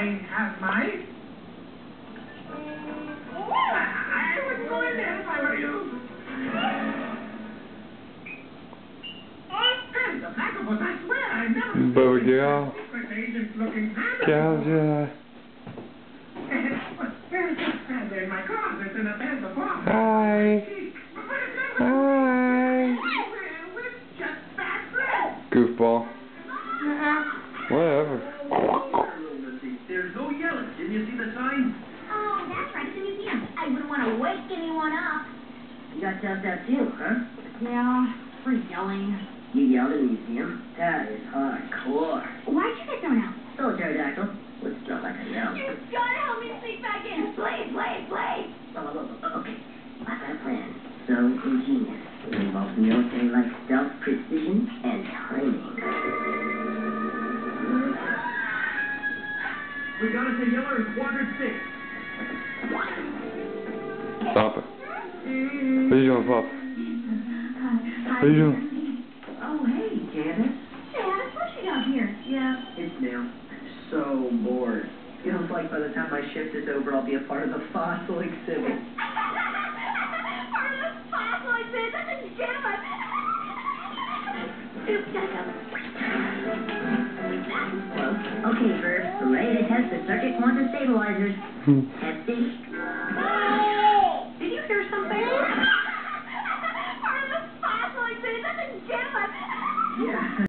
I have my... I would go in there if I were you. And the Vagabond, I swear, I've never seen Bubba Gal. secret agent looking that. Gouge. There's a stand in my closet in a bed of box. Hi. Hi. Goofball. Whatever. There's no yelling. Didn't you see the sign? Oh, that's right. It's a museum. I wouldn't want to wake anyone up. You got yelled at too, huh? Yeah, for yelling. You yelled in the museum? That is hardcore. Why'd you get thrown out? So, pterodactyl, what's not like I yelled? You gotta help me sneak back in. Please, please, please. Oh, oh, oh, okay. I got a plan. So ingenious. It involves military-like stealth, We got us a yeller in quadrant six. Stop it. What are you doing, Pop? What are you doing? Oh, hey, Janice. Janice, what you got here? Yeah, it's new. So bored. Feels like by the time my shift is over, I'll be a part of the fossil exhibit. Part of the fossil exhibit. That's a gentleman. Oops, gotta. Well, okay, Verb. Ready to test the circuit quantum stabilizers. Hmm. Testing. Did you hear something? Part of the fossil exhibit. That's a gem. Yeah.